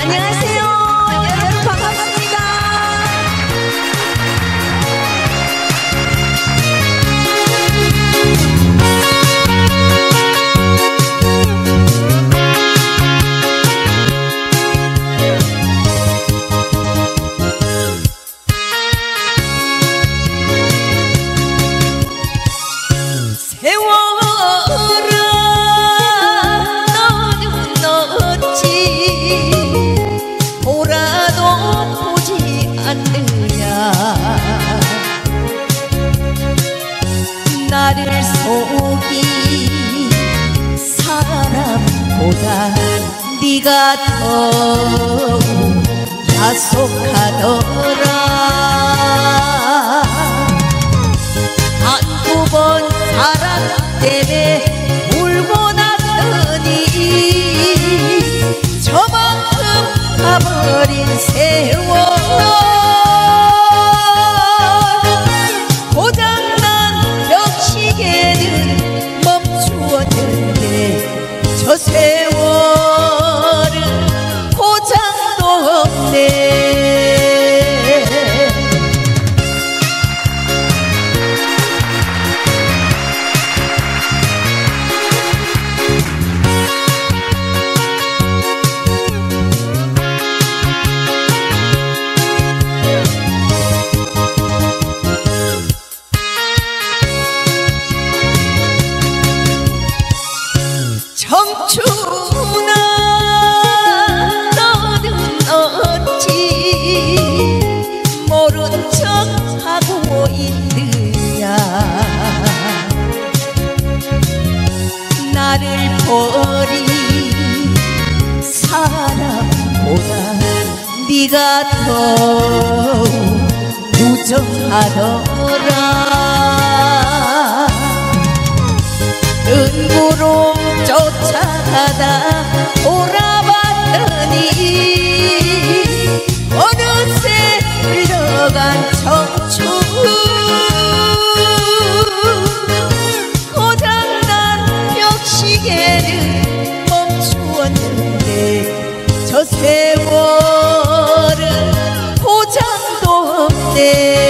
안녕하세요. 않느냐. 나를 속이 사람보다 네가 더욱 야속하더라. 한두 번 사랑 때문에 멈 모른 척하고 있느냐. 나를 버린 사람보다 네가 더욱 무정하더라 청춘. 고장난 벽시계를 멈추었는데 저 세월은 고장도 없네.